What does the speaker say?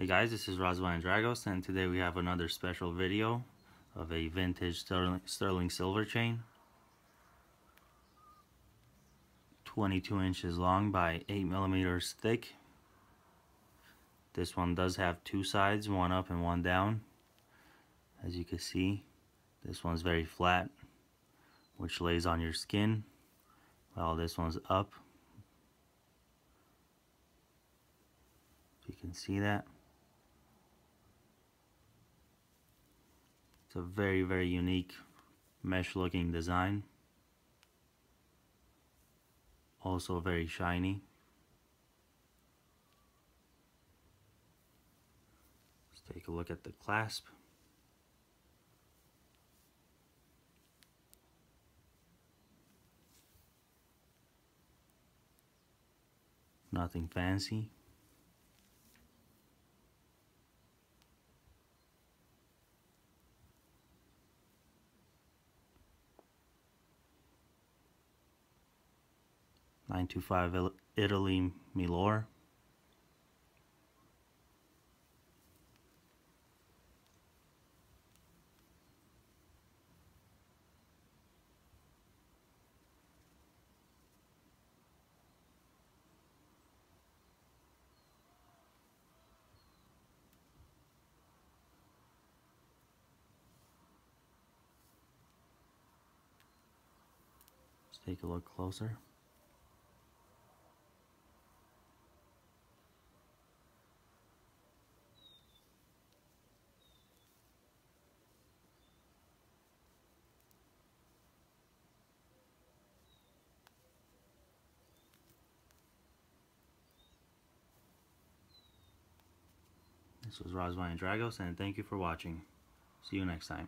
Hey guys, this is Razvan Dragos and today we have another special video of a vintage sterling, sterling silver chain. 22 inches long by 8 millimeters thick. This one does have two sides, one up and one down. As you can see, this one's very flat, which lays on your skin, while this one's up. You can see that. It's a very, very unique mesh looking design. Also very shiny. Let's take a look at the clasp. Nothing fancy. 925 Italy Milor. Let's take a look closer. This was Razvan Dragos, and thank you for watching. See you next time.